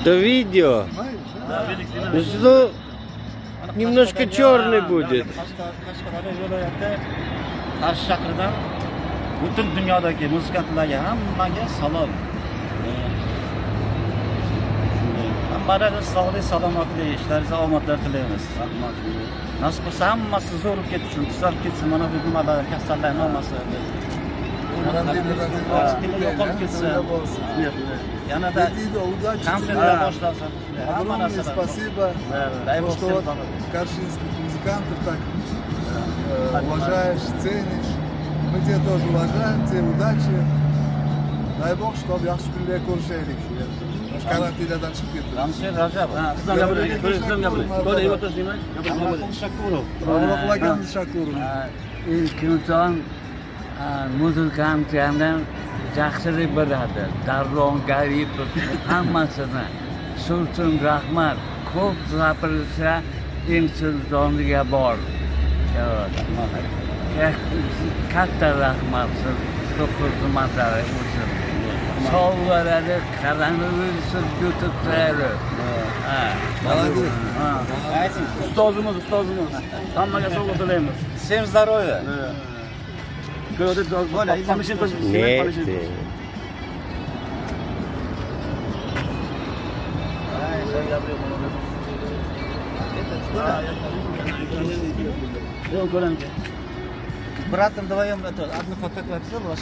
Это видео. Ну что, немножко черный будет. qashqadaryo viloyati qarshi shahridan butun dunyodagi muzikantlarga hammaga salom hammalaringiz sog'lik salomatlik ishlaringizga omadlar tilaymiz nasib qilsa hammasi zo'rib ketsin tuzalib ketsin mana bu nimalar kasallarni Огромное спасибо, что каршинских музыкантов так э, уважаешь, ценишь. Мы тебя тоже уважаем, тебе удачи. Дай Бог, чтобы yaxshi kunlarga ko'rishaylik. Karantinlardan chiqib ketdik. Ramsher Rajab. Sizdan gapiring, ko'ring, sizdan gapiring. Ko'ring, yo'q o'tirsizmi? Gapiring, gapiring. Shakurov. muzikantiyani yaxshilik biladi darron garipov hammasini shu uchun rahmat ko'p gapirsa insonzorliga bor katta rahmat shu xizmatlari uchun sovg'alari koronavirus yutibdilar молодец ustozimiz ustozimiz hammaga sog'liq tilaymiz всем здоровья Ko'rdi, Bo'ldi, pamishin Нет. Yo'q, ko'ramiz. Братом вдвоем одну фотографию взял, ваш